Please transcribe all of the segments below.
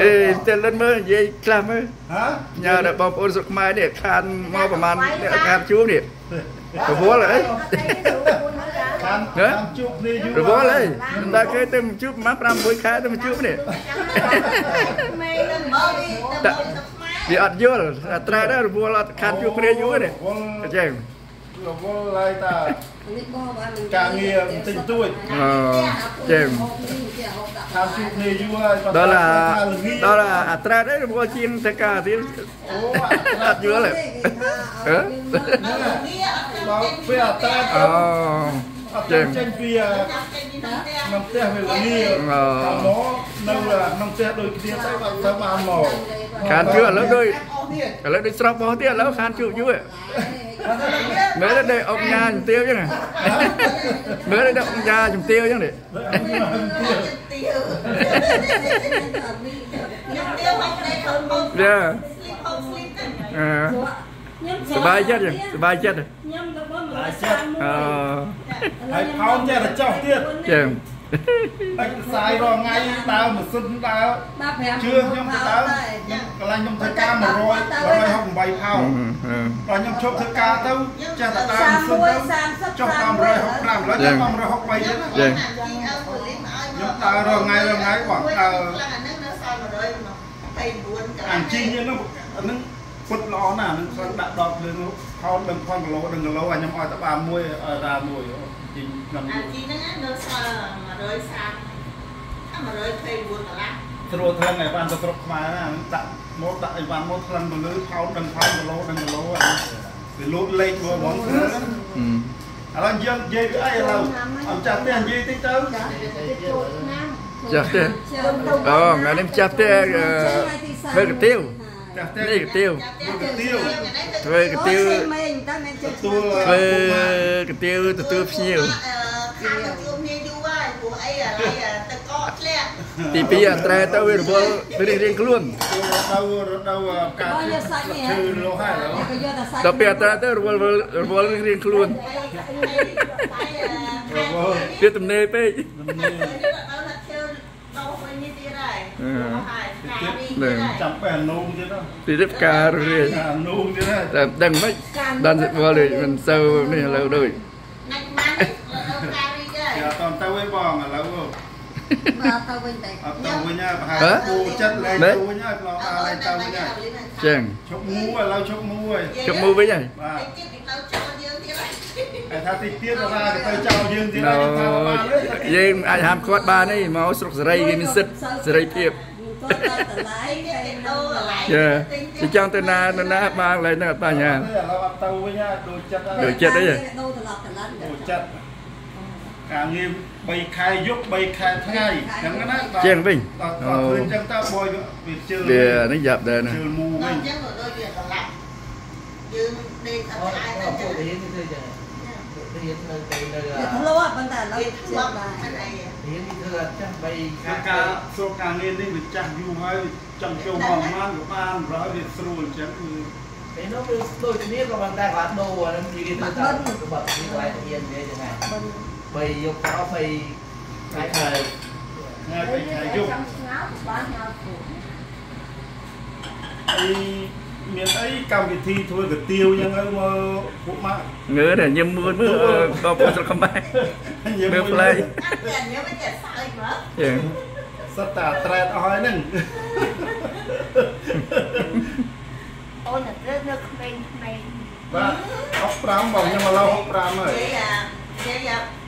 អេតែលិនមើលនិយាយខ្លះមើលហ៎ញ៉ាដល់បងប្អូនស្រុកខ្មែរនេះខានមកប្រហែលអ្នកខានជួបនេះរវល់អីខានហ៎ខានជួបគ្នាយូររវល់អីមិនដល់គេទៅជួបប្រហែល5 6ខែទៅមកជួបនេះវាអត់យល់អត្រាដែររវល់អត់ខានជួបគ្នាយូរនេះរវល់អញ្ចឹង រវល់ឡើយតាការងារបន្តិចតួចអចឹងខានជួបគ្នាយូរហើយដល់ឡាខានល្ងាចដល់ឡាអត្រាដែររវល់ជា ងទៅការទៀតអូអត់យល់ទេអឺដល់ពេលអត្រាអូអត់ចឹងចេញពីក្នុងផ្ទះវាល្ងា ដាច់ផ្សាយរាល់ថ្ងៃដើរម៉ាស៊ីនដើរជឿខ្ញុំទៅដើរកន្លែងខ្ញុំធ្វើការ100 168ផោដល់ខ្ញុំជប់ធ្វើការទៅចេះតែដើរម៉ាស៊ីនទៅចុះតាម165ឥឡូវដល់163ទៀតចាខ្ញុំដើររាល់ថ្ងៃរាល់ថ្ងៃបងដើរអាជីងហ្នឹងហ្នឹងពុតល្អណាស់ហ្នឹងស្រាំដាក់10ភ្លើងខោដឹងផងគីឡូដឹងគីឡូឲ្យខ្ញុំឲ្យតែបានមួយឲ្យតែមួយជីងខ្ញុំអាជីងហ្នឹងនៅសល់ 124កន្លះស្រួលថ្លឹងឲ្យបានទៅស្រុកខ្មែរណាហ្នឹងដាក់មកដាក់ឲ្យបានមកថ្លឹងទៅលើផោនដឹងផោនគីឡូដឹងគីឡូអាវាលូតលេខមើលហ្មងគ្រឿងហ្នឹងឥឡូវយើងនិយាយពីអីឥឡូវអត់ចាស់ផ្ទះនិយាយតិចទៅចាស់ទេអូថ្ងៃនេះចាស់ទេធ្វើកាទៀវចាស់ផ្ទះនេះកាទៀវកាទៀវធ្វើកាទៀវទទួលធ្វើកាទៀវទទួលភ្ញៀវ ខាងទៅជួបគ្នាយូរហើយព្រោះអីអាឡៃទឹកកកធ្លាក់ទី2អត្រែទៅវារវល់រៀងរៀងខ្លួនទៅរដូវការឈឺលោះហើយឥឡូវក៏យកតែសាច់ដល់ពេលអត្រែទៅរវល់រវល់រៀងរៀងខ្លួនរវល់វាទំនេរពេកចាំបែនូងទៀតណាពីរៀបការរឿយអានូងទៀតណាតែដឹងមិនដល់វល់ដូចមិនសូវនេះឥឡូវដូចណាច់ ទៅឯងបងឥឡូវបាទទៅវិញតែអត់ទៅវិញហើយប្រហែលគូចិត្តលែងទៅវិញហើយប្លោអាលែងទៅវិញហើយចឹងឈប់មូឥឡូវឈប់មូហើយជុំមើលវិញហើយបាទតិចទៅចូលយើងទៀតហើយតែថាតិចទៀតថាទៅចោលយើងទៀតណហើយថាបានទេយើងអាចហាមគាត់បានទេមកស្រុកសេរីគេមានសិទ្ធសេរីភាពទៅតែតម្លៃហើយនៅចាទីចង់ទៅណាទៅណាបានឡើយហ្នឹងអត់បញ្ហាឥឡូវអត់ទៅវិញហើយដូចចិត្តហើយដូចចិត្តអីដូរត្រឡប់ត្រឡប់ដូចចិត្ត ការងារ3ខែយប់3ខែថ្ងៃអញ្ចឹងណាជាងវិញដល់អូដល់ឃើញអញ្ចឹងតើបយវាជឿវានេះយ៉ាប់ដែរណាជឿមូអវិញញ្ចឹងក៏ដូចវាកន្លះយើងដេកអត់ឆ្អែតទៅពួករៀននេះធ្វើចឹងរៀននៅទៅនៅវាធ្លាប់ប៉ុន្តែឥឡូវវាជឿធ្លាប់បានអត់អីរៀននេះធ្វើអត់ចាស់3ខែការស្រុកការងារនេះវាចាស់យូរហើយចង់ចូលមកបានក៏បានប្រហែលវាស្រួលអញ្ចឹងគឺពេលនោះវាដូចគ្នាក៏មិនតែគាត់ដូរអានឹងនិយាយទៅតាមរបបនេះគាត់រៀនវាចឹងហ្នឹង បីយកទៅបីខែខែថ្ងៃ3ខែយប់ស្ងោបានញ៉ាំពួកអីមានអីកម្មវិធីធ្វើកាទៀវអញ្ចឹងទៅមកពួកម៉ាក់ងើតែញឹមមួយមើលបងប្អូនស្រុកខ្មែរញ៉ាំមើលផ្លែកអត់តែញ៉ាំមិនតែសើចមើលចឹងសិតតែត្រែតអស់ហើយហ្នឹងអូនតែនៅក្មេងក្មេងបាទ65បងខ្ញុំឥឡូវ65ហើយនិយាយអានិយាយអាបងឯងថាក្មេងនេះខ្ញុំមិនរួរីខ្លាំងអត់ខ្ញុំឲ្យលុយ100ទៅអានេះតែសើចឹងហើយ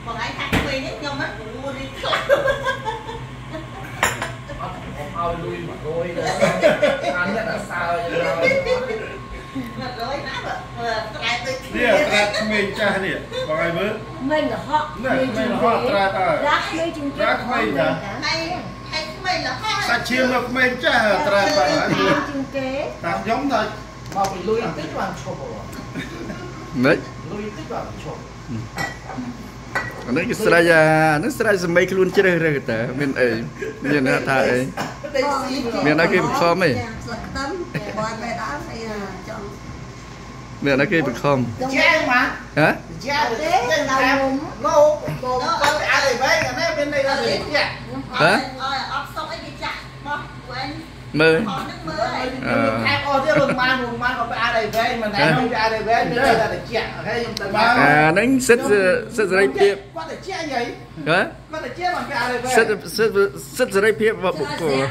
មករយណាបើត្រែទៅគ្នានេះត្រែតក្មេងចាស់នេះបងឲ្យមើលមិនរហក់នេះក្មេងរហត់ត្រែតហើយរ៉ាស់មួយជាងរ៉ាស់ក្មេងចាហើយហើយក្មេងលះហើយសាច់ឈាមនៅ អានេះគឺស្រេចអានេះស្រេចសម្ដីខ្លួនជ្រើសរើសតើមានអីមានថាអីមានអីគេបង្ខំអីស្លឹកខ្ទឹមបើបែរដល់ហើយចង់មានអីគេបង្ខំចាមកហ៎ចាទេដល់មុំលោកលោកទៅអាចឲ្យវិញអានេះមានន័យថាវាចាហ៎អត់ មើលអស់នឹងមើលហើយខែអស់ទៀតរងបានរងបានក៏ផ្អាដីវែងមិនដែរផ្អាដីវែងមានតែតែជាអូខេខ្ញុំទៅបានអាហ្នឹងសិទ្ធិសិទ្ធិសេរីភាពគាត់តែជាយាយហ៎គាត់តែជាមិនផ្អាដីវែងសិទ្ធិសិទ្ធិសិទ្ធិសេរីភាពរបស់បុគ្គលរប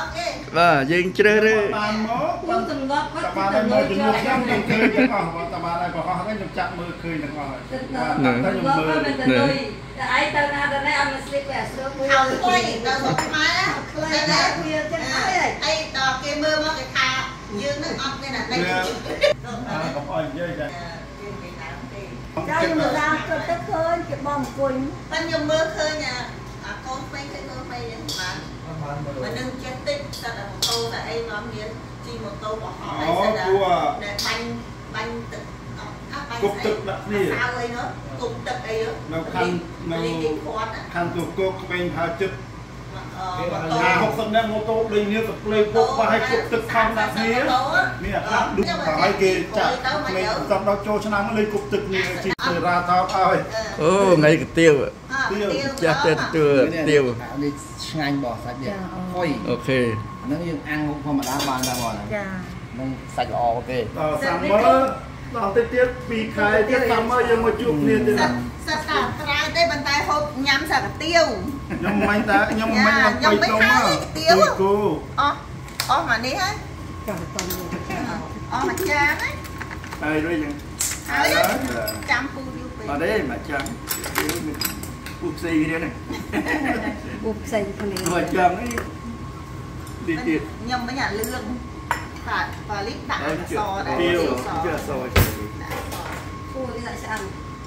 ស់គេបាទយើងជ្រើសរើសបានមកគូសម្ងាត់គាត់តាបានឲ្យមកជំនួសខ្ញុំខ្ញុំឃើញទាំងអស់បងតាបានឲ្យប្រហោះហ្នឹងខ្ញុំចាក់មើលឃើញទាំងអស់ហើយបាទតែខ្ញុំមើលតែឯងទៅណាទៅណាអត់មកស្លៀកវាស្រួលមួយអត់ខ្លីដល់ស្រុកខ្មែរខ្លីណាស់វាចឹងហើយអីដល់គេមើលមកគេថា យើងនឹងអត់មានអានេះអើកុំអោយនិយាយចាយើងមិនដើមទេចាខ្ញុំដើរទៅទៅឃើញគេបងអង្គុយតែខ្ញុំមើលឃើញអាអាកូនពេញឃើញកូនពេញហ្នឹងបានបានមើលមិននឹងចេះតិចសិតតែម៉ូតូតែអីនាំមានជិះម៉ូតូបោះហោះអីអូសិតតែគួរដែលបាញ់បាញ់ទឹកអត់បាញ់គប់ទឹកដាក់គ្នាសៅអីនោះគប់ទឹកអីនោះនៅខាងនៅលីទីខាត់ខាងទូកោក្មេងហៅចិត្ត អឺម៉ូតូហា60នាក់ម៉ូតូដូចនេះទៅផ្លេពុកបោះឲ្យគប់ទឹកខំដាក់គ្នានេះអាខ្លះឌុបឲ្យគេចាក់ក្មេងសំដល់ចូលឆ្នាំលេងគប់ទឹកនេះជីសេរាថោតឲ្យអូថ្ងៃកាទៀវចាស់ទៅទទួលទៀវនេះឆ្ងាញ់បោះសាច់នេះហុយអូខេហ្នឹងយើងអាំងមុខធម្មតាបានដែរបងចាហ្នឹងសាច់ល្អទេដល់សាំមើ ដល់ទៅទៀត2ខែទៀតសាំមើយើងមកជួបគ្នាទៀតសិតសិតតែត្រាយទេប៉ុន្តែហូបញ៉ាំសាកាទៀវខ្ញុំមិនតាខ្ញុំមិនមកបៃតងមកគូអស់អស់មកនេះហើយចាតន់អស់មួយចានហើយហើយដូចយ៉ាងហើយចាំពូយូរពេកអត់ទេមកចាំពុះផ្សេងគ្នានេះពុកផ្សេងគ្នាមកចាំនេះទីទៀតខ្ញុំមិនអាលឿង បាទប៉ាលីកដាក់អក្សរដែរទៀវអក្សរជាសោដាក់អក្សរគូនេះដាក់ឆ្អឹង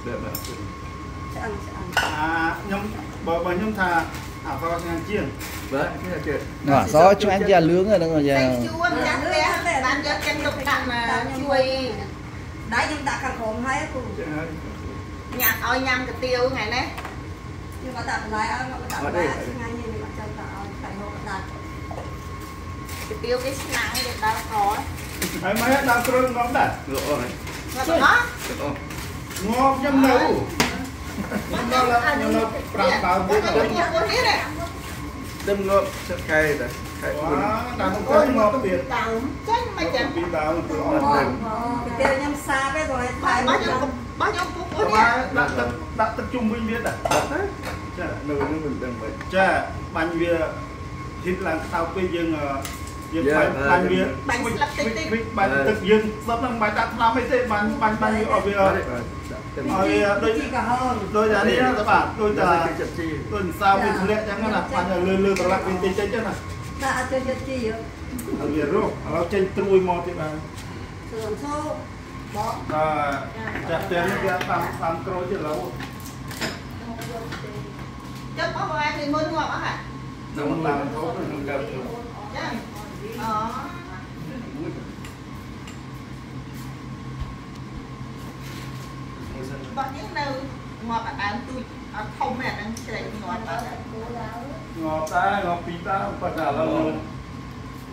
បែបបែបឆ្អឹងឆ្អឹងអាខ្ញុំបើបើខ្ញុំថាអាកោស្ងាញ់ជាងបាទគេគេអសឆ្ងាញ់ជាលឿងហ្នឹងយ៉ាតែជួមចាស់ផ្ទះបានយកចិនទុកដាក់មកជួយដៃខ្ញុំដាក់ខាងក្រោមហើយគូចឹងហើយញ៉ាំឲ្យញ៉ាំកាទៀវថ្ងៃនេះខ្ញុំមកដាក់បន្លែឲ្យមកដាក់បន្លែឆ្ងាញ់នេះមកចាំតឲ្យតែហូបដាក់ កា ទៀវគេស្នាងគេដល់កហើយមកដល់គ្រឿងងំដែរលោកអស់ហើយមកបងលោកអស់ងំខ្ញុំនៅខ្ញុំនៅខ្ញុំនៅ5ដើមទៀតមកនេះនេះទឹមងប់សិតខែតាខែវ៉ា4ដល់ទៅងំទៀតដើមចាញ់មិនចាំពីដើមទៅអអូត់ទៅទៅខ្ញុំសាបឯងទៅឲ្យបាតែញ់មកខ្ញុំខ្ញុំបាញ់ខ្ញុំពុកពុកបានេះដាក់ទឹកដាក់ទឹកជុំវិញទៀតចានៅនឹងមិនដឹងមិនចាបាញ់វាហ៊ីតឡើងខ្សោពេកយើង យើងបាញ់បាញ់វាបាញ់បាញ់ទឹកយើងស្ដាប់នឹងបាញ់ដាក់ថ្នាំអីទេបាញ់បាញ់បាញ់វាអត់វាអអត់ត់ទេបាទទឹមឲ្យវាដូចជីកាហើនដូចអានេះណាបាទដូចតាតាចិត្តជីដូចសៅវាធ្លាក់ចឹងណាបាញ់ឲ្យលឺលឺប្រឡាក់វាតិចតិចចឹងណាដាក់អត់ចូលចិត្តជីឲ្យវារកឥឡូវចេញត្រួយមកទៀតបាទសួនសូបកបាទចាស់ផ្ទះនេះវាតាមតាមក្រូចទៀតឡូវចាប់អស់ហើយពីមុនងាប់អស់ហ่ะនៅតាមធូបនឹងកើតចា អូបោះនេះនៅងាប់អាដើមទូចអត់ធំទេអាហ្នឹងជ្រែកងាប់អត់ងប់ដែរងប់ពីរដើមប៉ុន្តែឥឡូវនៅ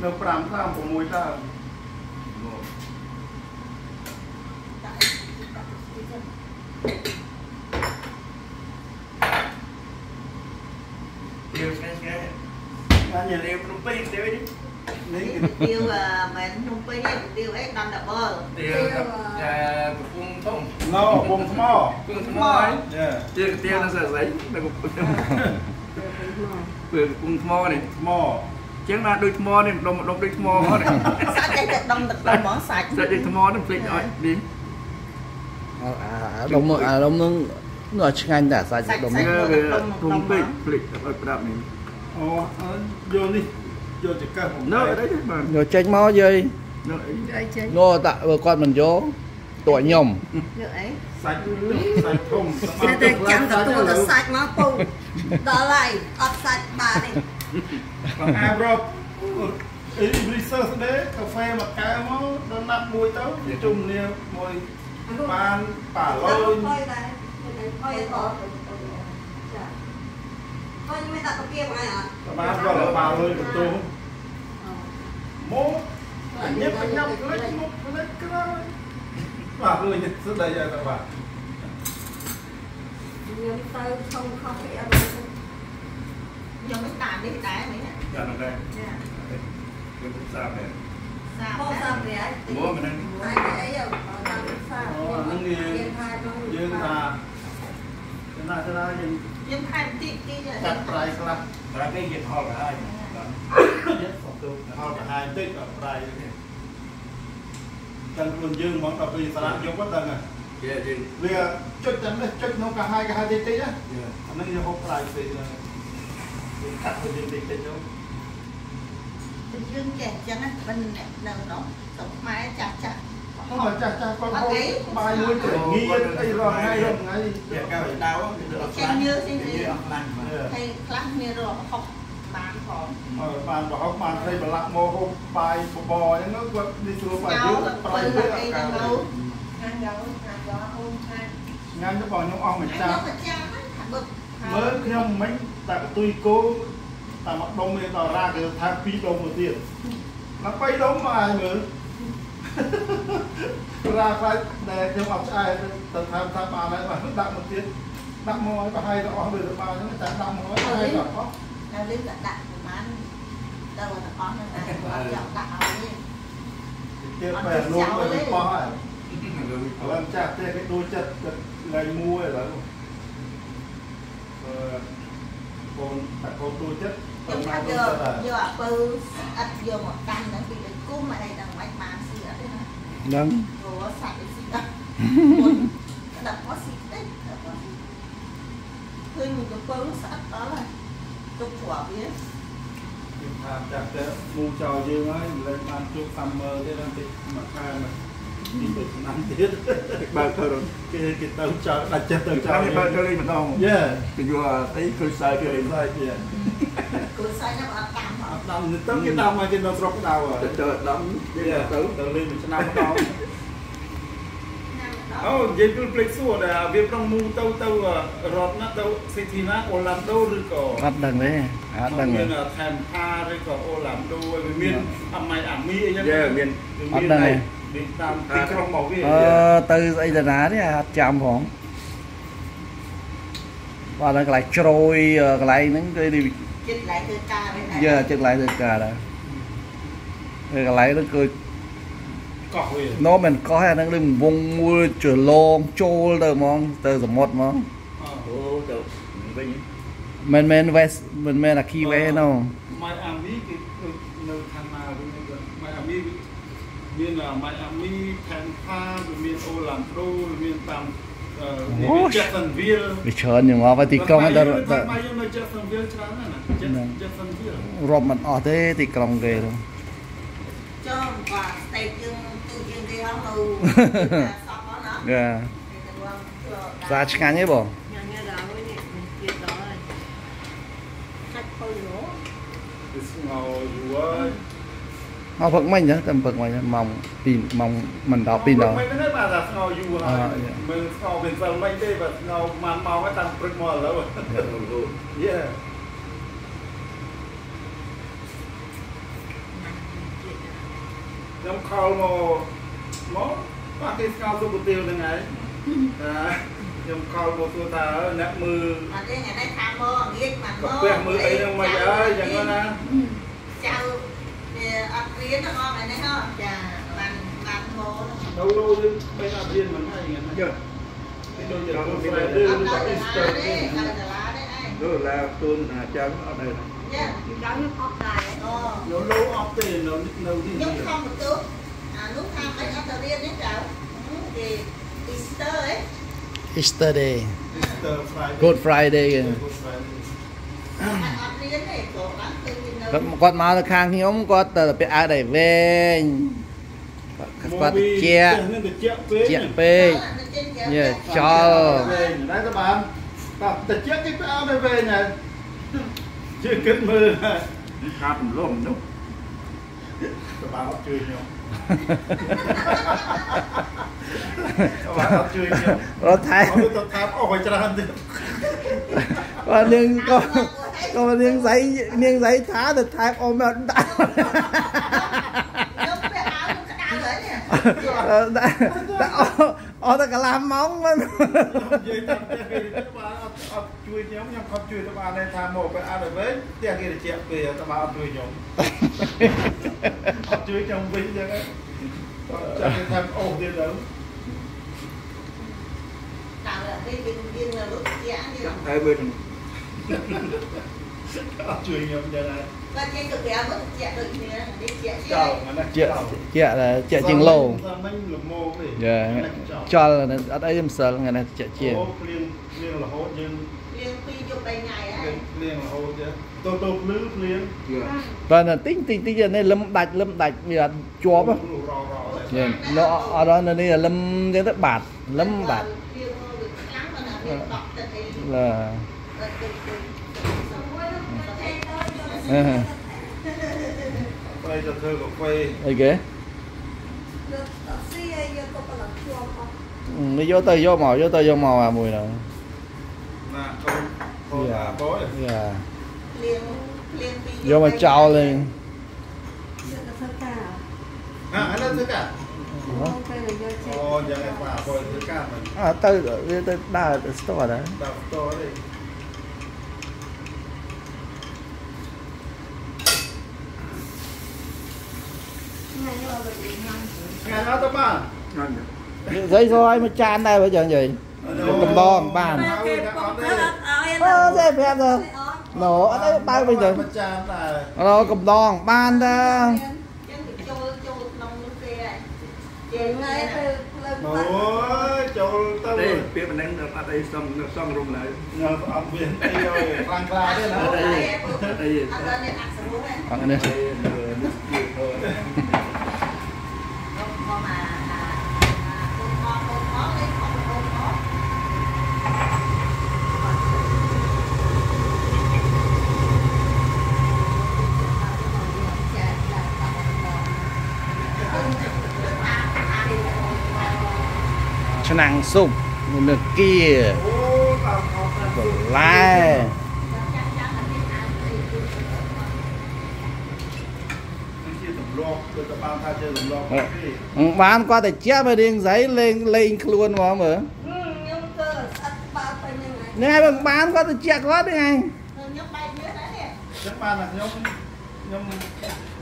នៅ5ដើម6ដើមទៀវឆ្ងាញ់ឆ្ងាញ់អញទៀវភ្នំពេញទៀវនេះនេះ ទៀវមិនភ្នំពេញទេទៀវអីដំដបលទៀវតែកំពុងធំណោបងថ្មគង់ថ្មហើយចាទៀវទៀវនៅស្រីនៅកំពុងពើកំពុងថ្មនេះថ្មចឹងបានដូចថ្មនេះដុំដុំដូចថ្មហ្នឹងសាច់តែដំទឹកដំហ្មងសាច់សាច់ដូចថ្មហ្នឹងភ្លេចឲ្យនេះអាដុំអាដុំហ្នឹងនោះឆ្ងាញ់តែសាច់ដុំវាវាធំពេកភ្លេចឲ្យប្រាប់នេះអូយកនេះ យកចកឹះผมនៅអីទេបាទយកចេញមកយាយនៅអីអីចេញនោះតាគាត់មិនយកតួខ្ញុំយកអីសាច់សាច់ធំតែតែចាំទទួលទៅសាច់មកពុកដល់ហើយអត់សាច់បានទេបងអាប់របអី research ដែរកាហ្វេមួយកែវមកដល់ណាត់មួយទៅជុំគ្នាមួយបានប៉ាលុយហុយដែរហុយតចា ហុយមិនដាក់កាពីមកអីអត់បានគាត់ប៉ាលុយបន្ទោមកញ៉ាំញ៉ាំលិចមុខលិចក្រោយបាទលុយស្ដីយកទៅបាទខ្ញុំទៅឆុងខុសពីអត់ញខ្ញុំមិនតាមនេះដែរមិញណាចានៅដែរ យើងថែមតិចតិចកាត់ប្រៃខ្លះប្រៃនេះយើងហល់ទៅហើយយើងសុំទូហល់ទៅហើយតិចដល់ប្រៃនេះតែខ្លួនយើងហ្មងដល់ពេលសារៈយកទៅដល់ណាគេយើងវាចុចតែនេះចុចនោះកាហាយកាហាយតិចតិចណាអានឹងយើងហូបប្រៃតិចណាយើងកាត់ទៅតិចតិចទៅយើងចេះអញ្ចឹងណាមិននៅនោះស្រុកខ្មែរចាស់ចាស់ មកចាស់ចាស់គាត់ហូបបាយមួយទៅងារអីរងថ្ងៃរងថ្ងៃវាកៅដៅវាអត់ខ្លាំងញើស៊ីវាអត់ខ្លាំងហើយខ្លះមានរកហុកបានផងបានប្រហុកបានត្រីប្រឡាក់មកហូបបាយបបអញ្ចឹងគាត់នេះចូលបាយយើងប្រៃទៅអត់កៅខាងយកខាងយកអូនខាងញ៉ាំទៅបងខ្ញុំអស់មួយចាស់មើលខ្ញុំមិញតែកទុយគោតែមកដុំវាតរាគេថាពីរដុំមកទៀតដល់បីដុំមកហើយមើល ទៅអស់នៅលឹកដាក់ប្រហែលដល់អស់ហ្នឹងណាអត់ចង់ដាក់ឲ្យទេទៀតបែរលោកទៅបោះហើយឥឡូវចាស់ទេគេដូចចិត្តចិត្តថ្ងៃមួយឥឡូវអឺបងតែកូនទូចិត្តខ្ញុំថាយ ទេណាដឹងព្រោះសាច់វាស៊ីដល់ដាក់មកស៊ីតិចដាក់មកស៊ីឃើញមួយកំពៅស្អិតដល់ហើយទុកព្រោះវាខ្ញុំថាចាស់ទៅមូចោលយើងហើយមិនលែងបានជួបសាំមើទេដល់តិចមួយខែមកទីទៅឆ្នាំទៀតបើកទៅរត់គេគេទៅចោលដាច់ចិត្តទៅចោចាំលនេះបើកទៅលេងម្ដងយេទៅយកអីឃើញសើគេលេងតែជាគូសាច់ហ្នឹងអត់តាមហអត់ត់ ដល់ទៅគេដល់មកគេនៅស្រុកដៅហើយទៅទៅដំទៅទៅទៅលេងមួយឆ្នាំម្ដងណាំដល់អូនិយាយគឺភ្លេចសួរដែរវាប្រងមូទៅទៅរត់ណាទៅស៊ីធីណាអូឡាំដូឬក៏អត់ដឹងទេអត់ដឹងទេមានថែមផាឬក៏អូឡាំដូវាមានអាម៉ៃអាមីអីចឹងយើមានមានតាមទីក្រុងមកវាអឺទៅស្អីតាណានេះអត់ចាំផងបាទដល់កន្លែងជ្រោយកន្លែងហ្នឹងគឺ ចិត្ត lại từ ca bên này យើចិត្តកន្លែងធ្វើការដែរហើយកន្លែងហ្នឹងគឺកោះវា nó mình có hay năng lực vùng mua trở lon trôi từ mong từ từ một mong អូទៅវិញ mình mình vest mình mình là khi vé đâu ម៉ៃអាមីគឺនៅខាងណាវិញម៉ៃអាមីមានម៉ៃអាមីថែមផាវាមានអូឡាំដូវាមានតាម អូចាក់សិនវីលវាច្រើនយ៉ាងមកទីក្រុងដល់តែមកយើងនៅចាក់សិនវីលច្រើនណាស់ណាចាក់សិនវីលរាប់មិនអស់ទេទីក្រុងគេចូលបាទស្តេកយើងទូយើងគេហងទៅសក់ហ្នឹងណាចាសាឆ្ងាញ់ទេបងញ៉ាំញ៉ាំដល់ហើយនេះទៀតដល់ហើយកាច់ពលយោ This is how you are. មកផឹកមិញណាតែផឹកមិញម៉ោង2ម៉ោងមិនដល់2ដល់មិនហ្នឹងបាទស្ងោយូរហើយមិនស្ងោពេលសិលមិញទេបាទស្ងោម៉ានម៉ោងតាំងព្រឹកមកឥឡូវយេខ្ញុំខលមកមកបាទគេស្ងោសុខទាវហ្នឹងហើយតាខ្ញុំខលមកសួរតើអ្នកមើលអត់ទេអ្នកនេះថាមើលអង្លិចមកមើលពះមើលអីហ្នឹងមិនអើយយ៉ាងណា រៀនទាំងអស់ហ្នឹងហ៎ចាបានបានបោដល់នោះយើងពេលអត់រៀនមិនហើយហ្នឹងយើដូចជារបស់ស្រីឬរបស់អ៊ីស្ទើទេដល់ឡាទូនអាចាំអត់ដែរចាចាំខ្ញុំអត់ដែរអូនៅលោអត់ទេនៅនៅនេះខ្ញុំខំបន្ទោសអានោះថាអីអត់ទៅរៀននេះចៅគេ Easter ឯ Easter day Easter Friday Good Friday Good Friday គាត់គាត់មកទៅខាងខ្ញុំគាត់ទៅពាក់អាវដៃវែងគាត់គាត់ជានឹងតិចពេកជាពេកញ៉េចោលវិញដែរតើបានតែតិចគេទៅអត់ទៅវិញហើយជឿគិតមើលហើយខាប់លំនោះតើបានអត់ជួយខ្ញុំតើបានអត់ជួយខ្ញុំរត់ថែអត់ទៅថាអស់ឲ្យច្រើនទៀត គាត់នាងក៏ក៏នាងស្រីនាងស្រីថាទៅថែអមអត់ដាក់ខ្ញុំទៅអើក្តៅហើយនេះដាក់ដាក់អស់តែកន្លះម៉ោងមិននិយាយតាមផ្ទះគេទៅបានអត់អត់ជួយខ្ញុំខ្ញុំខំជួយ chè là chè chừng lâu dạ cho là ở đây em sợ ngày này chè chè và là tính tính tính giờ này lâm đạch lâm đạch vì là chúa mà nó ở đó là đây là lâm cái bạt lâm bạt là việc đọc tên thì ឡា là từ từ xong rồi nó thay thôi អឺទៅទៅធ្វើកាហ្វេអីគេ được taxi ấy giờ có phải là chuông không នេះយកទៅយកមកយកទៅយកមកអាមួយហ្នឹងណាកូនកូន ថ្ងៃណាទៅបានហ្នឹងស្អីស្អីមកចានដែរបើចឹងនិយាយកំដងបាន Mà cái bóng cái là áo em អឺ là ទេប្រាប់ទៅ Ôi, ណូអត់អីបើវិញទៅមកចាំដែរអឺកំដងបានតា chân bị trôi trôi nông nước kia này Chị ngay từ lên អូ mặt យចូលទៅទេពាក្យប៉ុណ្ណឹងអត់អីសំសំរុំឡើយញ៉ាំអត់មានអីអើយខ្លាំងក្លាទេណាអត់អី ăn lên đi ăn sữa này អត់នេះ ឆ្នាំងស៊ុបនៅគៀអូតាមខោតាមបន្លែជាទម្លាប់ដូចទៅបានថាជាទម្លាប់គេបានគាត់តែជាមករៀងស្អីលេងលេងខ្លួនហ្មងមើល nhưng cơ sắt ba tay như này ហ្នឹងហើយបើបានគាត់ទៅជាគាត់ហ្នឹងហើយ nhóc bay dưới đấy nè ចឹងបានតែខ្ញុំខ្ញុំ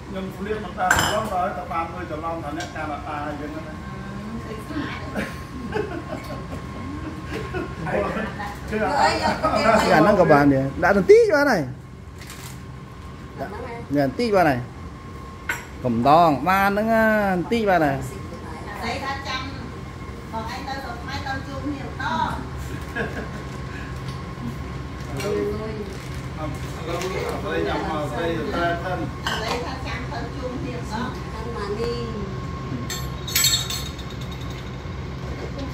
ខ្ញុំភ្លៀងមិនតាមឡងដល់តែបានមួយច្រឡំថាអ្នកតាមអាអញ្ចឹងណា គឺ Rồi, giờ có cái អាហ្នឹងក៏បានដែរដាក់បន្តិចបានហើយ Đó này. មានបន្តិចបានហើយកំដងបានហ្នឹងណាបន្តិចបានហើយ đấy ta chăm còn anh tới rồi mai tao chung nhiều to ឥឡូវស្រីញ៉ាំមកស្រីតែ thân đấy ta chăm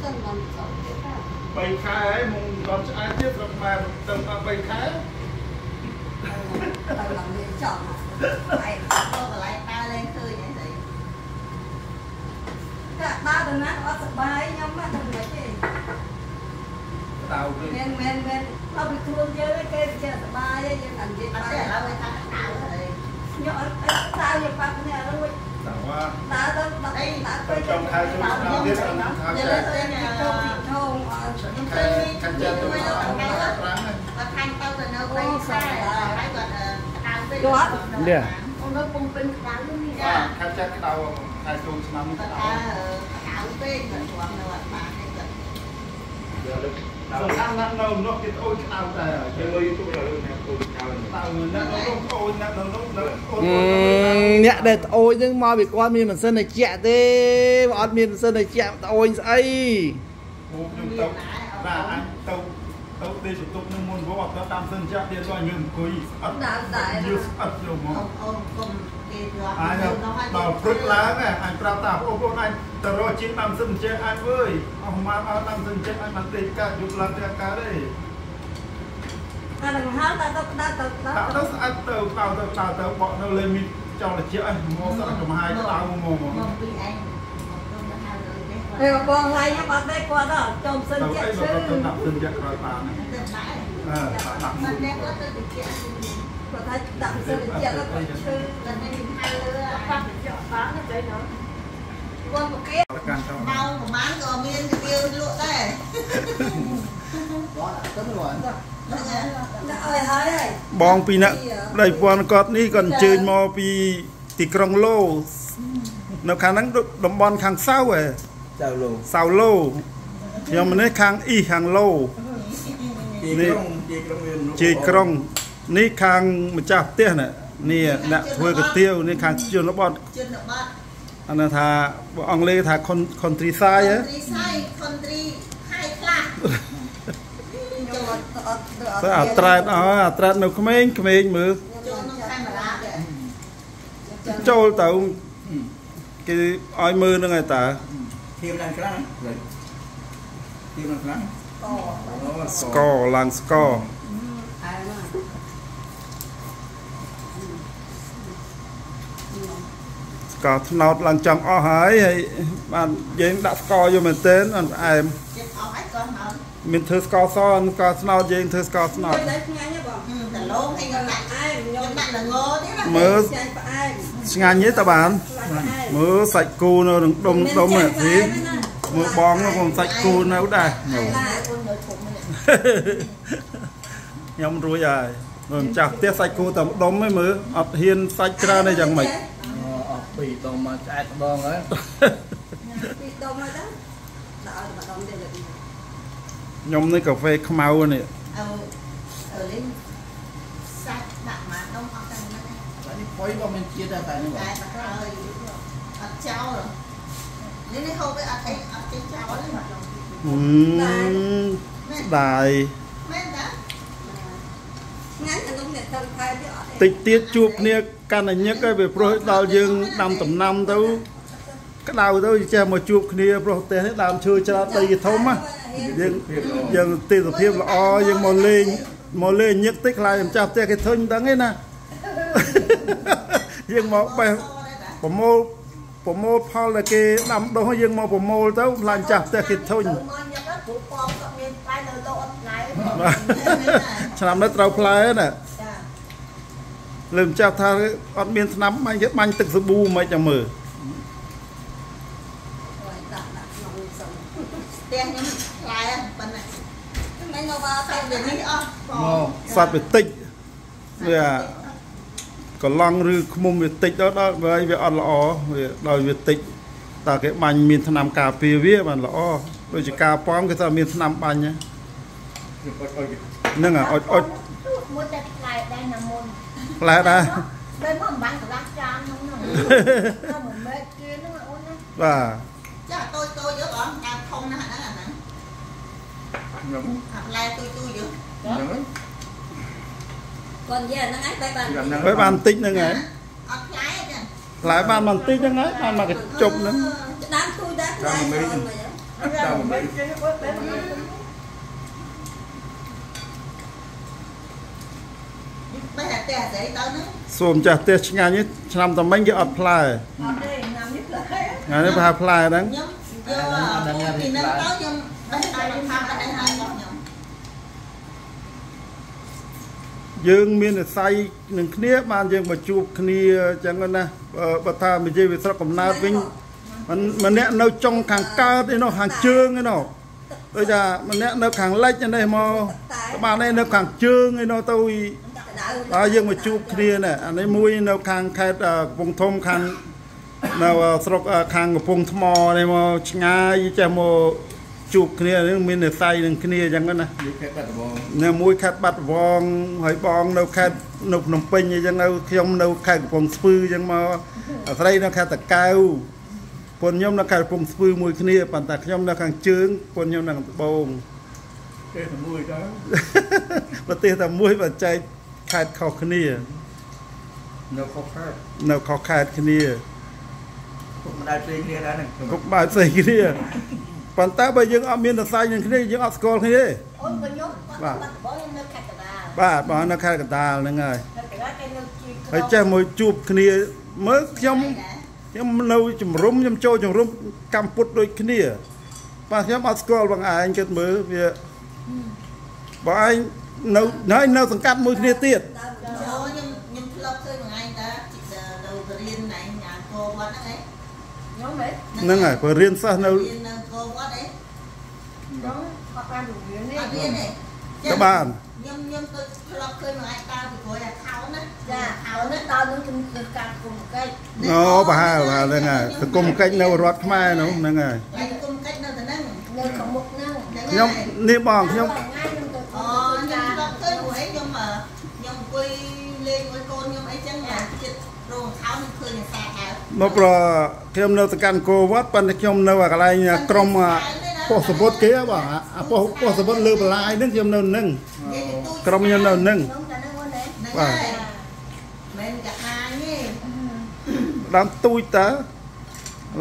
Cũng sân làm sổ cái cả. 3ខែហើយមុំដល់ឆ្អែតទៀតរកម៉ែទៅដល់3ខែ Tao làm việc chọn à. lại tôi lại ta lên tươi vậy thì Cả ba đứa nát có sợ bài nhưng mà đừng nói gì. តៅវិញ Men men men. Tao bị thương chứ cái kia kia sợ bài ấy nhưng làm gì anh sẽ bài. là người ta cắt tạo rồi Nhỏ tao như ba cái này nó តែว่า ta tao tao Đây, ta ទៅចង់ខែចូលឆ្នាំទៀតអត់ថា giờ ខែ lên tôi đi không thì không ờ ខែខែចិ ត្តទៅអត់ប្រាំង và thanh tao rồi nó bay xa phải gọi là tạo với Dạ. con nó cung pin tạo luôn đi បាទ ra ខែចិត្តក្តៅខែចូលឆ្នាំនេះ và ក្តៅ ta tạo với mình hoặc là bà hay là សំខាន់ណាស់នៅនោះគេអូនក្តៅដែរគេមើល YouTube ដល់ណាគូចោលក្តៅណាស់នៅនោះអូនណាស់នៅនោះនៅអូនអឺអ្នកដែលត្អូញហ្នឹងមកពីគាត់មានម៉ាស៊ីនត្រជាក់ទេបើអត់មានម៉ាស៊ីនត្រជាក់ត្អូញស្អីខ្ញុំទៅបាទអញទៅទៅទេបន្ទប់នឹងមុនព្រោះអត់ទៅតាមសិនចាក់ទៀតគាត់ញើអង្គុយអត់ Đã đại យឺ rồi. ស្អត់យកមក ông ông cùng kia rồi អញដល់ព្រឹកឡើងអញប្រាប់តាបងប្អូនអញទៅរកជាងតាមសិនចេះអញអើយអស់មកអត់តាមសិនចេះអញបានទេកាយប់ឡើងតែកាទេ À đừng hát ta tao ta tao តា tao ទៅស្អាតទៅតៅទៅតៅទៅបកនៅលេមានចောင်းលជាអញមកសក់កំហាយក្តៅមកមក mong bị anh một trong những hai rồi đấy Thì mà con hay nhá bắt đây qua đó trong ទៅ sân អី chạy បើទៅ chứ ដាក់សិនចេះក្រោយបាន Tình mãi អឺដាក់មុ mình ន đem có tôi được chuyện Mà thấy đặng sân chạy nó còn chứ lần này mình hai lứa Bắt được chọn bán nó đấy nữa quân một kia កាន់ទៅម៉ោងប្រហែលក៏មានកាទៀវលក់ដែរ Đó là tấm rồi. ហ្នឹងហើយ đã ơi hơi ơi បងពីអ្នកប្តីប្រពន្ធគាត់នេះគាត់អញ្ជើញមកពីទីក្រុងឡូនៅខាងហ្នឹងតំបន់ខាងសៅហ៎ Chào luôn. សៅឡូខ្ញុំម្នេះខាងអ៊ីខាងឡូ Chị Nè. Krong, chị Krong Nguyên. ជាក្រុង នេះខាងម្ចាស់ផ្ទះនេះនេះអ្នកធ្វើកាទៀវនេះខាងជនបទជនបទអានោះថាបើអង់គ្លេសថា con- country side ហ៎ country side country high class តែអាត្រែតអើអាត្រែតនៅក្មេងក្មេងមើលចូលក្នុងកាមេរ៉ាដែរចូលទៅគេឲ្យមើលហ្នឹងហើយតើ Thêm lên cái lăng. Rồi. Thêm lên cái lăng. Đó, ស្កឡើងស្ក កថ្នោតឡើងចង់អស់ហើយហើយបានយើងដាក់ស្កយកមែនទែនអត់ផ្អែមចិត្តអស់ហើយក៏មកមានធ្វើស្កសស្កថ្នោតយើងធ្វើស្កថ្នោត Ôi, đấy ngay nhá bọn តឡងហើយក៏ដាក់ ai ខ្ញុំ nhưng ដាក់ល្ងទៀតណាមើល chạy phải ai ឆ្ងាញ់ទេតើបាន phải ai មើលសាច់គូនៅនឹងដុំដុំហ្នឹងទីមើលបងនោះខ្ញុំសាច់គូនៅដែរមើលឡាអូននៅធំនេះខ្ញុំរួចហើយមើលម្ចាស់ផ្ទះសាច់គូតែម្ដុំឯងមើលអត់ហ៊ានសាច់ច្រើនទេយ៉ាងម៉េច Ờ, ờ, bị tao mà chạy tao đòn ấy. bị đông rồi đó đợi mà đông đây là đi ខ្ញុំនេះកាហ្វេខ្មៅនេះអើអើលេងសាច់ដាក់មកដុំអត់តែហ្នឹង Tại vì quay vào bên kia ra tại như តែ vậy. បាត់ហើយអត់ចោលនេះនេះហូបទៅអត់ទេអត់ទេចោលទេហឹមស្ដាយមែនតា ngắn là đúng là thân khai biết ở តិចទៀតជួបគ្នាកាន់តែញឹកហើយវាព្រោះដល់យើងដាំដំណាំទៅក្តៅទៅចេះមកជួបគ្នាព្រោះផ្ទះនេះដើមឈើច្រើនដីវាធំណាយើងយើងទេសភាពល្អយើងមកលេងមកលេងញឹកតិចខ្លាចម្ចាស់ផ្ទះគេធុញដឹងឯណាយើងមកបេះប្រមូលប្រមូលផលដែលគេដាំដុះយើងមកប្រមូលទៅខ្លាញ់ចាស់ផ្ទះគេធុញ ឆ្នាំនេះត្រូវផ្លែណាចាលើម្ចាស់ថាអត់មានឆ្នាំបាញ់គេបាញ់ទឹកសាប៊ូមិនចាំមើល rồi đặt đặt nòng sống ផ្ទះខ្ញុំផ្លែប៉ុណ្ណា mấy nó vào តែ tay វា bên នេះ này អស់ពង Ngon. សត្វវាតិចវាកន្លងឬឃុំវាតិចដល់ដល់វាវាអត់ល្អវាដល់វាតិចតើគេបាញ់មានឆ្នាំការពារវាបានល្អដូចជាការប៉មគេថាមានឆ្នាំបាញ់ណា Rồi, ôi, ôi, ហ្នឹងអាអុចអុចមួយតែផ្លែដែរណាមុនផ្លែដែរដល់មកបាំងកន្លះចានហ្នឹងហ្នឹងទៅមួយមេតគេហ្នឹងអូនណាបាទចាតូចតូចយកបងតាមធំណាស់ហ្នឹងអាហ្នឹង Đúng. អាផ្លែតូចតូចយក Đúng. còn giờ nó ngay tay bàn Gần ហើយបានតិចហ្នឹងហើយអត់ផ្លែទេផ្លែបានបន្តិចហ្នឹងហើយបានមកកញ្ចប់ហ្នឹង đám tôi đám Đám này mấy. rồi mà Đâu mà mấy. បែរតែស្រីទៅហ្នឹងសូមចាស់ផ្ទះឆ្ងាញ់នេះឆ្នាំតែមិញគេអត់ផ្លែអត់ទេញ៉ាំនេះផ្លែថ្ងៃនេះប្រហែលផ្លែហ្នឹងខ្ញុំយកពីហ្នឹងទៅខ្ញុំបេះតែខ្ញុំថាបដិហើយរបស់ខ្ញុំយើងមាននិស័យនឹងគ្នាបានយើងមកជួបគ្នាអញ្ចឹងណាបើបើថានិយាយវាស្រុកកំណើតវិញមិនម្នាក់នៅចុងខាងកើតឯនោះខាងជើងឯនោះដូចថាម្នាក់នៅខាងលិចឯនេះមកក្បាលនេះនៅខាងជើងឯនោះទៅ đợi ដល់យើងមកជួបគ្នាណាអានេះមួយនៅខាងខេត្តអឺកំពង់ធំខាងនៅស្រុកអឺខាងកំពង់ថ្មនេះមកឆ្ងាយចេះមកជួបគ្នានេះមាននិស័យនឹងគ្នាអញ្ចឹងណា Đi khép bắt vào. នៅមួយខេត្តបាត់ដំបងហើយបងនៅខេត្តនៅភ្នំពេញអញ្ចឹងនៅខ្ញុំនៅខេត្តកំពង់ស្ពឺអញ្ចឹងមកអាស្រីនៅខេត្តតាកែវពុនខ្ញុំនៅខេត្តកំពង់ស្ពឺមួយគ្នាប៉ុន្តែខ្ញុំនៅខាងជើងពុនខ្ញុំនៅខាងត្បូង Cái thằng mùi đó. ប្រទេសតែមួយបើចែក ខេត្តខុសគ្នា Nó khó khăn. នៅខុសខេត្តគ្នា Cũng mà đai trên kia đã này. គុកបែបផ្សេងគ្នាប៉ុន្តែបើយើងអត់មានសរសៃនឹងគ្នាយើងអត់ស្គាល់គ្នាទេអូនក៏ខ្ញុំបាត់បាត់បងខ្ញុំនៅខេត្តកណ្ដាលបាទបងនៅខេត្តកណ្ដាលហ្នឹងហើយខេត្តកណ្ដាលគេនៅជីហើយចេះមកជួបគ្នាមើលខ្ញុំខ្ញុំនៅជំរុំខ្ញុំចូលជំរុំកម្ពុជាដូចគ្នាបាទខ្ញុំអត់ស្គាល់បងឯងគិតមើលវាបងឯង នៅនៅនៅសង្កាត់មួយគ្នាទៀតចូលខ្ញុំខ្ញុំធ្លាប់ឃើញមួយថ្ងៃតាទៅរៀនណៃញ៉ាំគោវត្តហ្នឹងឯងខ្ញុំហ៎ណហ្នឹងហើយព្រោះរៀនសិស្សនៅរៀននៅកោវត្តអី Đó, có ba đủ miếng អត់រៀ đi នទេទៅបានខ្ញុំខ្ញុំទៅធ្លាប់ឃើញមួយអាចដើរពីក្រោយអាខោណា Dạ, áo nó tao nó cũng được cắt cùng cái អូប្រហែលប្រហែលហ្នឹងហើយសង្គមកិច្ចនៅរដ្ឋខ្មែរនោះហ្នឹងហើយហើយគុំកិច្ចនៅទៅហ្នឹង nơi có một năng ខ្ញុំនេះបងខ្ញុំ ngay trong tôi អូខ្ញុំធ្លាប់ឃើញមួយអី ខ្ញុំអឺខ្ញុំអង្គុយលេងមួយកូនខ្ញុំអីចឹងអាចិត្តរោងខោនឹងឃើញអាសាហើយមកប្រខ្ញុំនៅទៅកាន់គោវត្តប៉ុន្តែខ្ញុំនៅកន្លែងក្រុមពោះសពុតគេបងអាពោះពោះសពុតលើបន្លាយហ្នឹងខ្ញុំនៅនឹងនិយាយទៅទូចក្រុមខ្ញុំនៅនឹង không cả nó ngon đấy ហ្នឹងបាទហើយមិនកាហាញទេដើមទូចតើឥ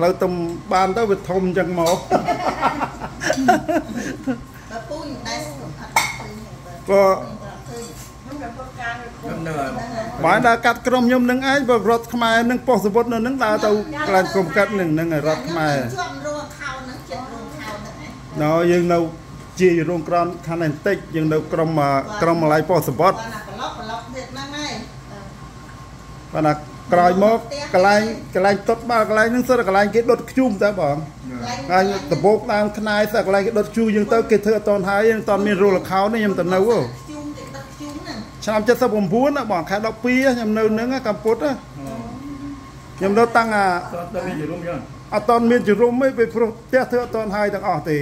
ឡូវទំបានទៅវាធំអញ្ចឹងមកបើពូនតែអត់ឃើញទេបើក៏ ឃើញ không được có can được ខ្ញុំ cùng នៅ បានដើរកាត់ក្រុមខ្ញុំនឹងឯងបើរដ្ឋខ្មែរនឹងពោះសពុតនៅនឹងដើរទៅកន្លែងក្រុមកាត់នឹងហ្នឹងឯងរដ្ឋខ្មែរជាប់រោងខោហ្នឹងចិត្តរោងខោហ្នឹងឯងណ៎យើងនៅជារោងក្រនខាងនេះបន្តិចយើងនៅក្រុមក្រុមម្លាយពោះសពុតគាត់ណាប្លុកប្លុកទៀតហ្នឹងហើយបាទណាក្រោយមកកន្លែងកន្លែងតុតបាល់កន្លែងហ្នឹងសិតតែកន្លែងគេដុតខ្ជុំតើបងហើយដបោកដើមខ្នាយសិតកន្លែងគេដុតខ្ជូយើងទៅគេធ្វើអត់តនហើយអត់តនមានរោលខោនេះខ្ញុំទៅនៅហ៎ ឆ្នាំ79ណាបងខែ12ខ្ញុំនៅនឹងកម្ពុជាខ្ញុំនៅតាំងអាតើទៅមានជារួមចឹងអត់តនមានជ្រុំទេពេលព្រោះផ្ទះធ្វើអត់តនហើយទាំងអស់ទេ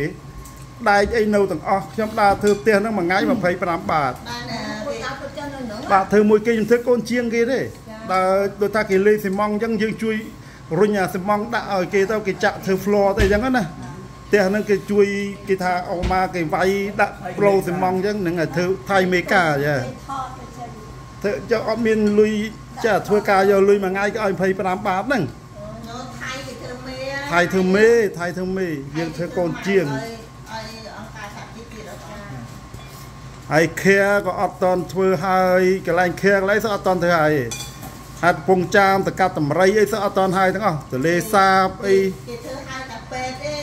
ដែកអីនៅទាំងអស់ខ្ញុំដើរធ្វើផ្ទះហ្នឹងមួយថ្ងៃ25បាតបានអឺ cô វា tao tôi cho nó nữa បាទធ្វើមួយគេខ្ញុំធ្វើកូនជាងគេទេដើរដូចថាគេលេងស៊ីម៉ងអញ្ចឹងយើងជួយរុញអាស៊ីម៉ងដាក់ឲ្យគេទៅគេចាក់ធ្វើ floor ទៅអញ្ចឹងណា ផ្ទះហ្នឹងគេជួយគេថាអอกមកគេវាយដាក់ប្លូស៊ីម៉ងអញ្ចឹងហ្នឹងឲ្យធ្វើថៃមេកាយ៉ា cái thọ cái chân ធ្វើចុះអត់មានលុយចាធ្វើការយកលុយមួយថ្ងៃក៏ឲ្យ25បាតហ្នឹងនៅថៃគេធ្វើមេថៃធ្វើមេថៃធ្វើមេយើងធ្វើកូនជាងឲ្យអង្គការសហជីវជាតិអត់អស់ហើយខែក៏អត់តន់ធ្វើហើយកន្លែងខែកន្លែងសោះអត់តន់ធ្វើហើយទេហាត់ពងចាមតកាត់តម្រៃអីសោះអត់តន់ហើយទាំងអស់ទលេសាបអីគេធ្វើឲ្យតែពេទ្យទេ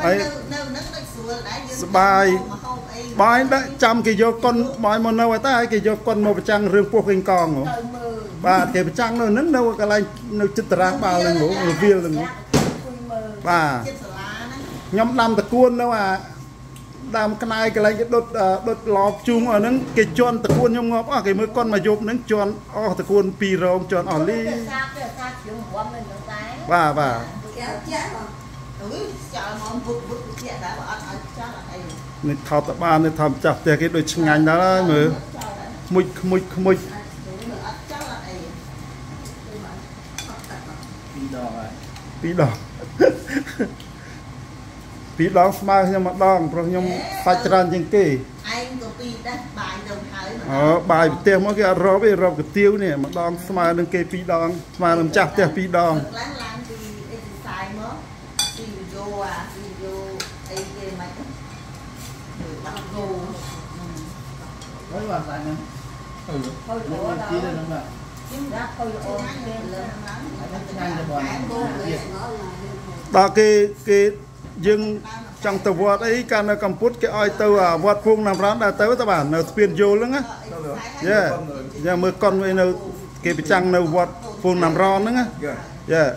ហើយនៅនៅនឹងដូចស្រួលដែរយើងសបាយមកហូបអីបាយដាក់ចាំគេយកកុនបាយមកនៅឲ្យតែហើយគេយកកុនមកប្រចាំងរឿងពោះកេងកងហ៎ trời mưa បាទគេប្រចាំងនៅហ្នឹងនៅកន្លែងនៅចិត្តតារាងបាល់ហ្នឹងហ៎រវាលហ្នឹងហ៎ Khui mờ បាទចិត្តសាលាហ្នឹងខ្ញុំដាំតគួននៅអា ដាំក្នាយកន្លែងគេដុតអឺដុតឡប់ជូងអស់ហ្នឹងគេជន់តគួនខ្ញុំងាប់អស់គេមើលកុនមកយប់ហ្នឹងជន់អស់តគួនពីររងជន់អស់លី cái xa cái xa chuyện của mình được cái បាទបាទចាចាអឺចោលមកពុតពុតជាដែរបើអត់ឲ្យចោលអត់អីនេះថតតបាននេះថតចាស់ផ្ទះគេដូចឆ្ងាញ់ដល់ហើយមើលចោលដែរខ្មុចខ្មុចខ្មុចអត់ចោលអត់អីពីរដងហើយពីរដង ពីរដងស្មើខ្ញុំម្ដងព្រោះខ្ញុំសាច់ច្រើនជាងគេឯងក៏ពីរដែរបាយទៅហើយអូបាយផ្ទះមកគេអត់រកទេរកកាទៀវនេះម្ដងស្មើនឹងគេពីរដងស្មើនឹងម្ចាស់ផ្ទះពីរដងឡើងឡើងពីអេស៊ីសាយមកពីវីដេអូអាវីដេអូអីគេមិនបាក់គោហើយបានតែហ្នឹងអឺ thôi លោក lỗ ទីទៅ đó ហ្នឹងបាទ đã thôi អូ lỗ នគេ lên លើ lên ឡើងហើយហ្នឹងឆ្ងាញ់ទៅបងទៀតដល់គេគេ យើងចង់ទៅវត្តអីកាលនៅកម្ពុជាគេឲ្យទៅអាវត្តភូមិណាំរានដែរទៅទៅបាទនៅស្ពានយល់ហ្នឹងណាយេយ៉ាមើលកុនវិញនៅគេប្រចាំងនៅវត្តភូមិណាំរនហ្នឹងណាយ៉ាយេត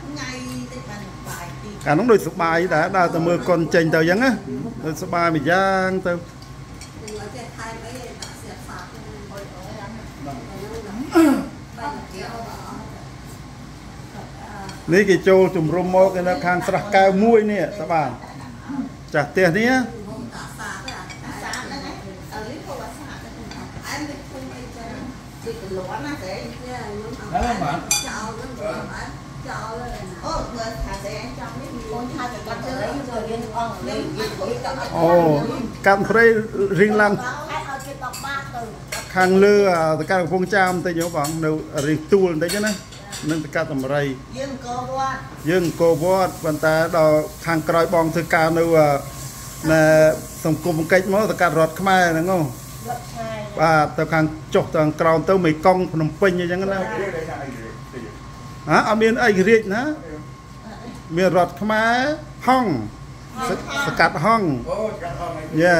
ថ្ងៃតិចបានបាយទីកាលនោះដូចសុបាយដែរដើរទៅមើលកុនចេញទៅអញ្ចឹងណាដូចសុបាយមួយយ៉ាងទៅ Người trên នេះគេចូលជំរុំមកគេនៅខាងស្រះកែវមួយនេះតើបាទចាស់ផ្ទះនេះសាហ្នឹងឯងអឺនេះក៏វាសាដែរអែមទៅគុំអីចឹងពីកលន់ណាតែហើយបានអូមើលថាតែអញចង់នេះមាន con hai cái con tới rồi lên con lên cái cái cái អូកម្មព្រៃរៀងឡើង hai ở trên bọc ba từ ខាងលើអាតកាកំពង់ចាមបន្តិចហ៎បងនៅរៀងទួលបន្តិចណា នឹងតកាតម្រៃយើងក៏វត្តយើងអង្គរវត្តប៉ុន្តែដល់ខាងក្រោយបងធ្វើការនៅអាណែសង្គមកិច្ចមកតកាត់រដ្ឋខ្មែរហ្នឹងហ៎ lớp hai បាទទៅខាងចុះទៅខាងក្រោមទៅមេកុងភ្នំពេញអញ្ចឹងណាហ៎អត់មានឯករាជ្យណាមានរដ្ឋខ្មែរហង្សសសកាត់ហង្សអូកាត់អស់ហើយយ៉ា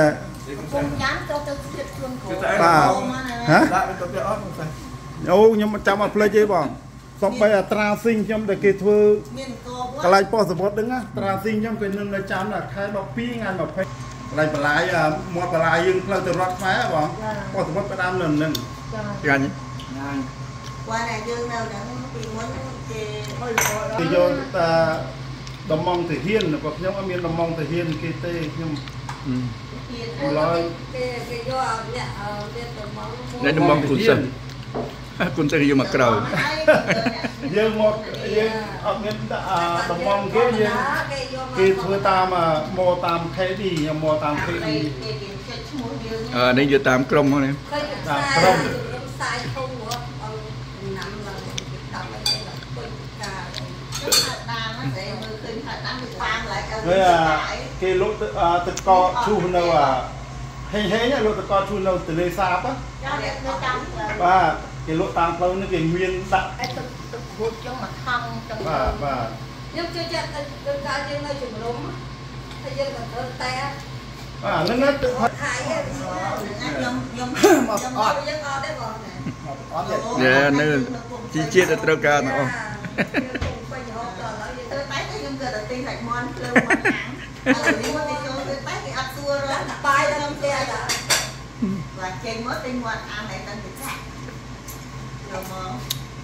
ពុំចាំចូលទៅចិត្តខ្លួនគ្រូហ៎ដាក់ទៅទៅអត់មិនស្អីអូខ្ញុំមិនចាំអត់ភ្លេចទេបង សំបីអាត្រាស៊ីងខ្ញុំដែលគេធ្វើមានកោកន្លែងប៉ុស្តិ៍សវត្តហ្នឹងណាត្រាស៊ីងខ្ញុំគេនឹងនៅចាំដល់ខែ12ថ្ងៃ20កន្លែងបន្លាយអាមាត់បន្លាយយើងផ្លូវទៅរត់ខ្មែរបងប៉ុស្តិ៍សវត្តផ្ដាំនៅនឹងចាញ់ងាយគាត់តែយើងនៅហ្នឹងពីមុនគេគេយកតាដំងទៅហ៊ានបើខ្ញុំអត់មានដំងទៅហ៊ានគេទេខ្ញុំទៀតឡើយគេគេយកអ្នកអ្នកទៅមកអ្នកដំងគុណសិន គុណសិនយកមកក្រោយយើងមកយើងអត់មានអាដំងគេយើងគេធ្វើតាមមកតាម KD ខ្ញុំមកតាមគេ KD គេគេចិត្តឈ្មោះយើងអឺនេះយកតាមក្រុមហ្នឹងឃើញខ្សែខ្សែធំមកអង្គណាំឡើងតាមអីដល់ពុញការទៅថាតាមតែមើលឃើញថាតាមវាតាមឡើយហើយអាគេលក់ទឹកអាទឹកកកឈូសនៅអាហេងហេងលក់ទឹកកកឈូសនៅទន្លេសាបណាចាំនៅតាមផ្លូវបាទ គេលក់តាមផ្លូវនេះគេមានដាក់ឲ្យទឹកទឹកហូតចឹងមកថងចឹងបាទបាទខ្ញុំជឿជាក់ទៅការយើងនៅជំនុំតែយើងក៏ត្រូវតែបាទហ្នឹងណាទឹកផឹកថៃឯងខ្ញុំខ្ញុំខ្ញុំអត់យើងអត់ទេបងអត់ទេយ៉ានៅជីជាតិទៅត្រូវការទាំងអស់ពេញរហូតដល់ហើយយើងទៅបែកខ្ញុំក៏ទៅទិញសាច់មាន់ភ្លើមកខាងឥឡូវនេះមកទៅចូលទៅបែកគេអត់សួររត់បាយដល់ផ្ទះដល់បាទចេញមកទិញមាន់អាំងហើយដល់ទៅចាក់ យកមក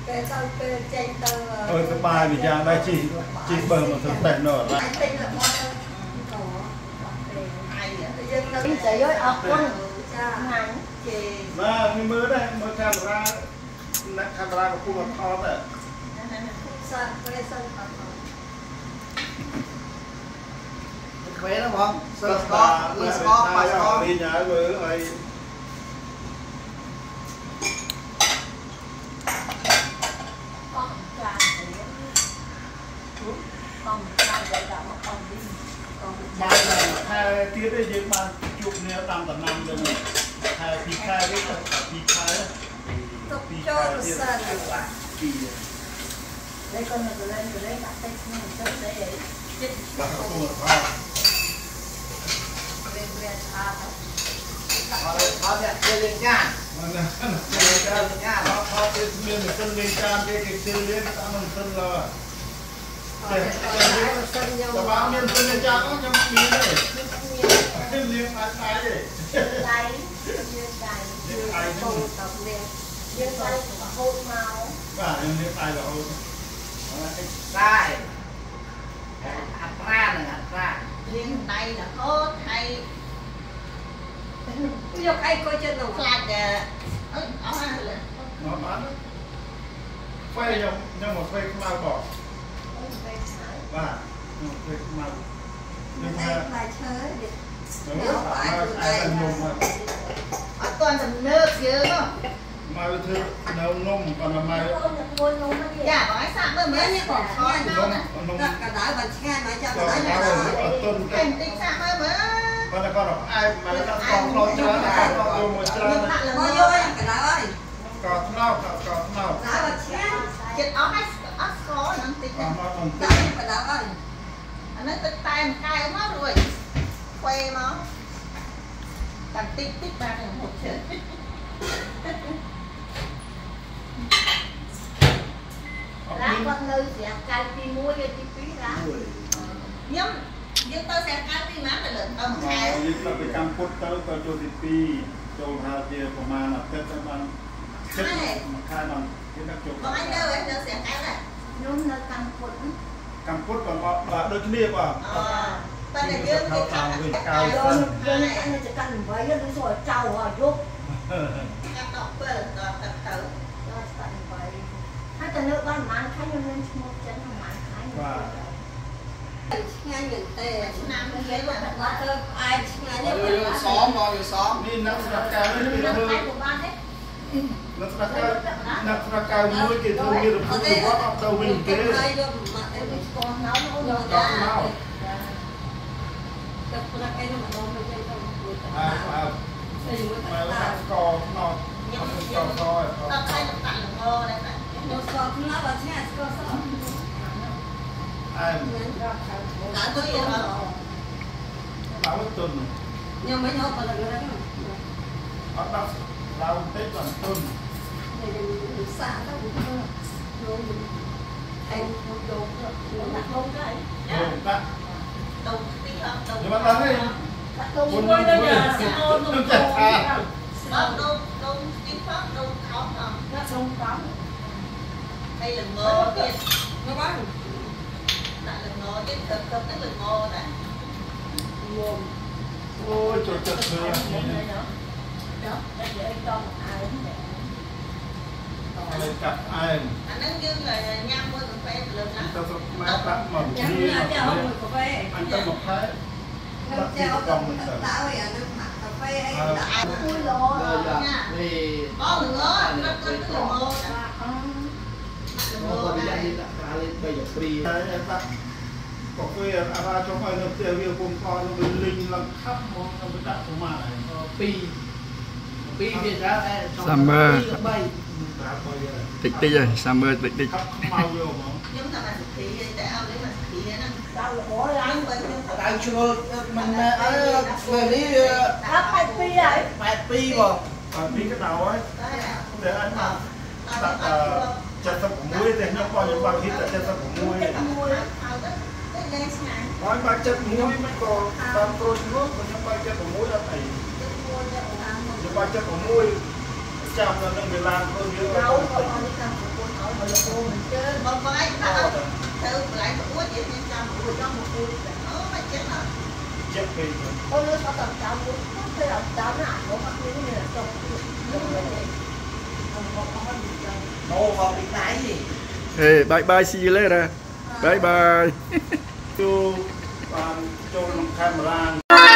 ពេលទៅពេលចេញទៅអើយសប្បាយវិយ៉ាងដែរជីជីបើមកទៅតេស្តនៅឡើយតែទិញលមកទៅអូហើយយើងនៅទីស្អីអរគុណចាងាញ់ជេបាទខ្ញុំមើលដែរមើលកាមេរ៉ាអ្នកកាមេរ៉ាកំពុងថតដែរសាពេលសិនអត់ខ្វេណាបងសិលស្កកលើស្កកបាច់ស្កកនេះញ៉ាមើលហើយ អស់ចាទៅកំចាទៅដាក់មកកំវិញកំបាទខែទៀតទេយើងបានជួបគ្នាតាមតំណាំយើងខែពីខែនេះទៅពីខែទុកចូលសិនពី đây con là lên từ đây đặt tay xuống một chút để chết បាទកំពុងថត về về à អត់អត់អ្នកគេលេងចាន ហ្នឹងណា គេលេងចានចាន ថតថតទៅ មានមិនលេងចានទេគេជឿលេងតាមមិនសិនឡើយ sân nhau តើបានមានសិនចានខ្ញុំមានទេខ្ញុំលៀងអាចអាចទេ đây như đây như bầu tập liền như đây hôn màu បាទខ្ញុំលៀងអាចរហូតតែអត្រានឹងអត្រារៀងដៃរហូតហើយយកអីក៏ចិត្តនោះខ្លាចអឺអត់ហើយមកបានហ្វេខ្ញុំខ្ញុំមកហ្វេខ្មៅបោះបាទខ្ញុំហ្វេខ្មៅខ្ញុំថា đây là chơi để ខ្ញុំថាអាចអាចនំមកអត់ទាន់ទំនើបយើងហ៎មកធ្វើនៅនំប៉ុន្តែមក ngồi nấu nó đi យ៉ាបងឲ្យសាក់មើលមើលនេះបងខោនដល់ំណានំ đặt cả đá và che mà cho ក៏ đá មក nhà អត់ទុនតែទេបន្តិចសាក់មើលមើលប៉ុន្តែគាត់អែមមកដល់កោខ្លោចច្រើនគាត់យកមកច្រើនយើងដាក់លើ nó មើ vô ល em cả đá ơi កោថ្នោតកោថ្នោត đá và che ចិត្តអស់ហើយអត់ស្គាល់ហ្នឹងតិចអស់មកបន្តិ đá ច em cả đá ơi អានេះទឹកតែមកកែមករួចខ្វេមកតែតិចតិចបាននឹងហូបជើអត់ đá មាន con lư thì ăn cay tí muối với tí phí đá ខ្ញុំយើងទៅស្រាកាត់ពីម៉ាទៅលើទៅមួយខែយើងទៅទៅកម្ពុជាទៅទៅចូលទី2ចូលថាជាប្រមាណអាទិត្យទៅបាន ចិត្តមកខាងនោះយើងដាក់ចូលបងអញនៅឯនៅស្រីកៅដែរខ្ញុំនៅកម្ពុជាកម្ពុជាបងបាទដូចគ្នាបាទតែយើងគេខាងវិញកៅយើងយើងនៅចកាន់8យើងសួរចៅអត់យកចាប់ដល់7ដល់ទឹកទៅដល់ស្ដាប់8ហើយតែនៅបានប្រហែលខែខ្ញុំមានឈ្មោះចិនប្រហែលខែបាទឆ្ងាញ់មែនទេឆ្នាំនេះមកដល់ទៅផ្អែមឆ្ងាញ់នេះសោមមកយសោមនេះនៅស្រុកកៅនេះធ្វើ អ្នកស្រាកៅអ្នកស្រាកៅមួយគេធ្វើវារពុះវត្តអត់ទៅវិញគេ đây luôn mà em con nó nó nó Con nó. tập ra cái nó mà nó nó chơi không អើអើ xây dựng មក cái ថា tao កថ្នោតខ្ញុំខ្ញុំកកដល់ខែទឹកដាក់ល្ងដែរបាទ nó có nó vào xe có sợ អែម đã tôi yên rồi ដល់ទុន nó nhưng mấy nhóc còn là người đấy អត់ដាក់ឡើងតិច lau tết toàn thân để đừng xa các bụng mơ rồi anh một đồ cũng là không cái không cắt đồng tí hợp đồng nhưng mà ta thấy đồng quân quân quân quân quân quân à. bác đông đông chính pháp đông tháo mà nó đông tháo hay là ngô kia nó quá lại là ngô chứ thực thực nó là ngô đấy ngô ôi trời trời trời. ចុះដាក់ឲ្យតមកអើមឲ្យកាប់អើមអាហ្នឹងយើងញ៉ាំមួយកាហ្វេទៅលើណាទៅស្រុកខ្មែរបាក់មកញ៉ាំតែអស់មួយកាហ្វេអញ្ចឹងមកផែដាក់ទៅដល់ដល់ឲ្យអានឹងកាហ្វេអីដាក់មួយលោណាអូងើមិនគិតទៅមកមកទៅយ៉ាងនេះដាក់ក្រាលេបីព្រីតែបាក់ក៏គួយអារាចុះឲ្យនៅផ្ទះវាពុំផងនឹងលិញឡើងខាប់មកទៅដាក់ប្រមាណ2 សាមឺតិចតិចហើយសាមឺតិចតិចខ្ញុំតោះតែសុភីតែអត់លេងមកសុភីហ្នឹងដៅល្អឡើងបើខ្ញុំដៅជ្រុលមិនអើពេលនេះ82ហើយ82បង82ក៏ដៅហើយតែអត់មកដាក់76ទេខ្ញុំបងខ្ញុំបើហ៊ីតតែ76ទេហើយបើ76មិនក៏តាមប្រូជនោះខ្ញុំបើ76អត់អី tao ខ្ញុំបាក់76ចាំនៅនឹងវាឡានខ្លួនយើង Đâu có con đi thăm của cô hỏi mà là cô mình chơi Mà có ấy nó Thư lại có quá vậy nhưng chăm của trong một cô Nó mà chết là ចិត្តពេក con nó có tầm tao muốn cái là tao nó ảnh của mặt như thế này là chồng đúng rồi không có có gì đâu ណូមកពីណៃនេះ ហេ bye bye see you later bye bye ចូលបានចូលក្នុងកាមេរ៉ា